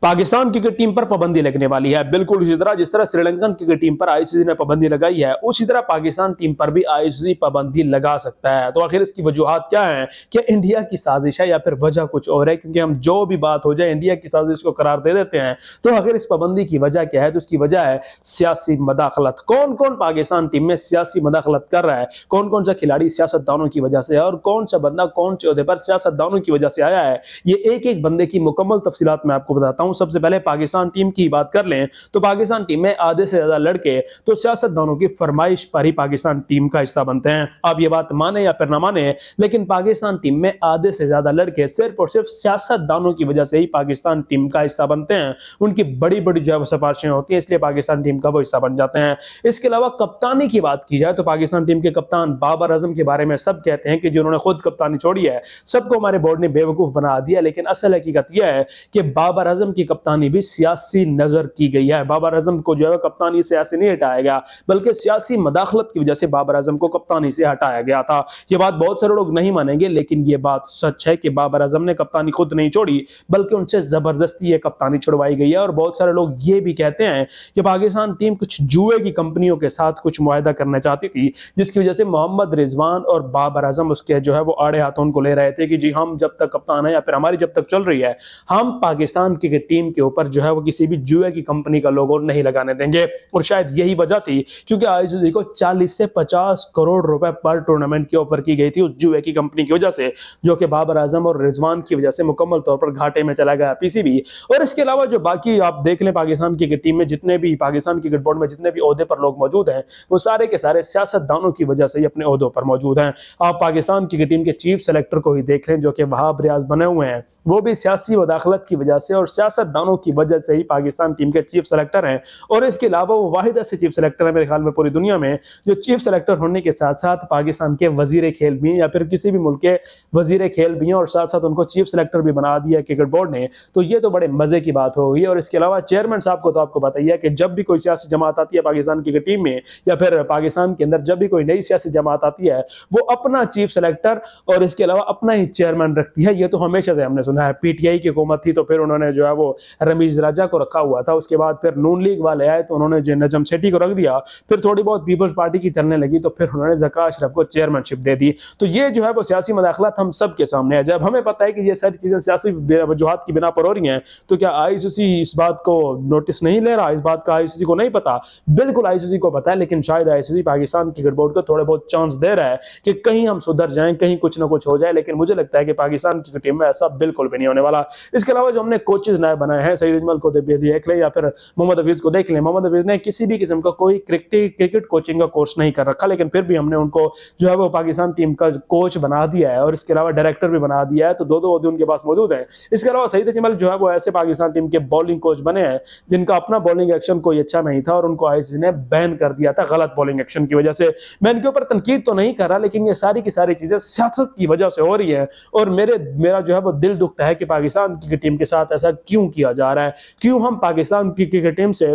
Pakistan cricket team پر پابندی لگنے والی ہے۔ بالکل اسی طرح جس طرح سری لنکن کرکٹ ٹیم پر آئی سی سی نے پابندی لگائی ہے، اسی طرح پاکستان ٹیم پر بھی آئی سی سی پابندی لگا سکتا ہے۔ تو آخر اس کی وجوہات کیا ہیں؟ کہ انڈیا کی سازش ہے یا پھر وجہ کچھ اور ہے؟ کیونکہ ہم جو بھی بات ہو جائے، انڈیا کی سازش کو قرار دے دیتے ہیں۔ تو آخر اس پابندی کی وجہ کیا ہے؟ تو اس کی وجہ ہے سیاسی مداخلت۔ کون کون پاکستان ٹیم میں سیاسی مداخلت کر رہا ہے؟ کون کون سا کھلاڑی سیاست دانوں کی وجہ سے ہے؟ اور کون سا بندہ کون سے عہدے پر سیاست دانوں کی وجہ سے آیا ہے؟ یہ ایک ایک بندے کی مکمل تفصیلات میں آپ کو بتاتا ہوں۔ ہوں، سب سے پہلے پاکستان ٹیم کی بات کر لیں۔ تو پاکستان ٹیم میں آدھے سے زیادہ لڑکے تو سیاست دانوں کی فرمائش پر ہی پاکستان ٹیم کا حصہ بنتے ہیں۔ آپ یہ بات مانے یا پھر نہ مانے لیکن پاکستان ٹیم میں آدھے سے زیادہ لڑکے صرف اور صرف سیاست دانوں کی وجہ سے ہی پاکستان ٹیم کا حصہ بنتے ہیں۔ ان کی بڑی بڑی جو ہے وہ سفارشیں ہوتی ہیں، اس لیے پاکستان ٹیم کا وہ حصہ بن جاتے ہیں۔ اس کے علاوہ کپتانی کی بات کی جائے تو پاکستان ٹیم کے کپتان بابر اعظم کے بارے میں سب کہتے ہیں کہ جی، جنہوں نے خود کپتانی چھوڑی ہے۔ سب کو ہمارے بورڈ نے بے وقوف بنا دیا، لیکن اصل حقیقت یہ ہے کہ بابر اعظم کی کپتانی بھی سیاسی نظر کی گئی ہے۔ بابر اعظم کو جو ہے کپتانی سیاسی نہیں ہٹایا گیا، بلکہ سیاسی مداخلت کی وجہ سے بابر اعظم کو کپتانی سے ہٹایا گیا تھا۔ یہ بات بہت سارے لوگ نہیں مانیں گے، لیکن یہ بات سچ ہے کہ بابر اعظم نے کپتانی خود نہیں چھوڑی، بلکہ ان سے زبردستی یہ کپتانی چھڑوائی گئی ہے۔ اور بہت سارے لوگ یہ بھی کہتے ہیں کہ پاکستان ٹیم کچھ جوئے کی کمپنیوں کے ساتھ کچھ معاہدہ کرنا چاہتی تھی، جس کی وجہ سے محمد رضوان اور بابر اعظم اس کے جو ہے وہ آڑے ہاتھوں کو لے رہے تھے کہ جی ہم جب تک کپتان ہیں یا پھر ہماری جب تک چل رہی ہے، ہم پاکستان کی ٹیم کے اوپر جو ہے وہ کسی بھی جوئے کی کمپنی کا لوگو نہیں لگانے دیں گے اور شاید یہی وجہ تھی کیونکہ آئی سی سی کو چالیس سے پچاس کروڑ روپے پر ٹورنامنٹ کی آفر کی گئی تھی اس جوئے کی کمپنی کی وجہ سے، جو کہ بابر اعظم اور رضوان کی وجہ سے مکمل طور پر گھاٹے میں چلا گیا پی سی بی۔ اور اس کے علاوہ جو باقی آپ دیکھ لیں پاکستان کی ٹیم میں، جتنے بھی پاکستان کی کرکٹ بورڈ میں جتنے بھی عہدے پر لوگ موجود ہیں، وہ سارے کے سارے سیاست دانوں کی وجہ سے ہی اپنے عہدوں پر موجود ہیں۔ آپ پاکستان کی ٹیم کے چیف سلیکٹر کو ہی دیکھ لیں، جو کہ وہاں ریاض بنے ہوئے ہیں، وہ بھی سیاسی مداخلت کی وجہ سے اور سیاست سیاست دانوں کی وجہ سے ہی پاکستان ٹیم کے چیف سیلیکٹر ہیں۔ اور اس کے علاوہ وہ واحد ایسے چیف سیلیکٹر ہیں میرے خیال میں پوری دنیا میں، جو چیف سیلیکٹر ہونے کے ساتھ ساتھ پاکستان کے وزیر کھیل بھی ہیں یا پھر کسی بھی ملک کے وزیر کھیل بھی ہیں اور ساتھ ساتھ ان کو چیف سیلیکٹر بھی بنا دیا کرکٹ بورڈ نے۔ تو یہ تو بڑے مزے کی بات ہو گئی۔ اور اس کے علاوہ چیئرمین صاحب کو تو آپ کو بتائیے کہ جب بھی کوئی سیاسی جماعت آتی ہے پاکستان کی ٹیم میں یا پھر پاکستان کے اندر جب بھی کوئی نئی سیاسی جماعت آتی ہے، وہ اپنا چیف سلیکٹر اور اس کے علاوہ اپنا ہی چیئرمین رکھتی ہے۔ یہ تو ہمیشہ سے ہم نے سنا ہے۔ پی ٹی آئی کی حکومت تھی تو پھر انہوں نے جو ہے وہ رمیز راجہ کو رکھا ہوا تھا۔ اس کے بعد پھر نون لیگ والے آئے تو انہوں نے جو نجم سیٹی کو رکھ دیا۔ پھر تھوڑی بہت پیپلز پارٹی کی چلنے لگی تو پھر انہوں نے ذکا اشرف کو چیئرمین شپ دے دی۔ تو یہ جو ہے وہ سیاسی مداخلت ہم سب کے سامنے ہے۔ جب ہمیں پتہ ہے کہ یہ ساری چیزیں سیاسی وجوہات کی بنا پر ہو رہی ہیں، تو کیا آئی سی سی اس بات کو نوٹس نہیں لے رہا؟ اس بات کا آئی سی سی کو نہیں پتا۔ بالکل آئی سی سی کو پتا ہے، لیکن شاید I C C Pakistan cricket board کو تھوڑے بہت چانس دے رہا ہے کہ کہیں ہم سدھر جائیں، کہیں کچھ نہ کچھ ہو جائے۔ لیکن مجھے لگتا ہے کہ پاکستان کی ٹیم میں ایسا بالکل بھی نہیں ہونے والا۔ اس کے علاوہ جو ہم نے کوچز شائع بنائے ہیں سعید اجمل کو دیکھ لیں یا پھر محمد حفیظ کو دیکھ لیں۔ محمد حفیظ نے کسی بھی قسم کا کوئی کرکٹ کوچنگ کا کورس نہیں کر رکھا، لیکن پھر بھی ہم نے ان کو جو ہے وہ پاکستان ٹیم کا کوچ بنا دیا ہے اور اس کے علاوہ ڈائریکٹر بھی بنا دیا ہے۔ تو دو دو عہدے ان کے پاس موجود ہیں۔ اس کے علاوہ سعید اجمل جو ہے وہ ایسے پاکستان ٹیم کے بالنگ کوچ بنے ہیں جن کا اپنا بالنگ ایکشن کوئی اچھا نہیں تھا اور ان کو آئی سی نے بین کر دیا تھا غلط بالنگ ایکشن کی وجہ سے۔ میں ان کے اوپر تنقید تو نہیں کر رہا، لیکن یہ ساری کی ساری چیزیں سیاست کی وجہ سے ہو رہی ہیں اور میرے، میرا جو ہے وہ دل دکھتا ہے کہ پاکستان کی ٹیم کے ساتھ ایسا کیوں کیوں کیا جا رہا ہے؟ کیوں ہم پاکستان کی کرکٹ ٹیم سے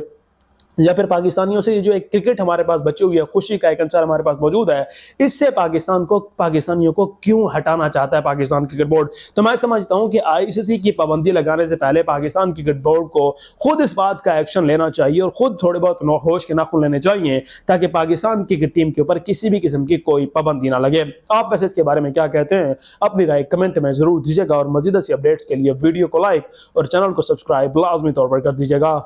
یا پھر پاکستانیوں سے جو ایک کرکٹ ہمارے پاس بچی ہوئی ہے، خوشی کا ایک انصار ہمارے پاس موجود ہے، اس سے پاکستان کو، پاکستانیوں کو کیوں ہٹانا چاہتا ہے پاکستان کرکٹ بورڈ؟ تو میں سمجھتا ہوں کہ آئی سی سی کی پابندی لگانے سے پہلے پاکستان کرکٹ بورڈ کو خود اس بات کا ایکشن لینا چاہیے اور خود تھوڑے بہت نوخوش کے ناخن لینے چاہیے تاکہ پاکستان کرکٹ ٹیم کے اوپر کسی بھی قسم کی کوئی پابندی نہ لگے۔ آپ ویسے اس کے بارے میں کیا کہتے ہیں؟ اپنی رائے کمنٹ میں ضرور دیجیے گا اور مزید سی اپڈیٹس کے لیے ویڈیو کو لائک اور چینل کو سبسکرائب لازمی طور پر کر دیجیے گا۔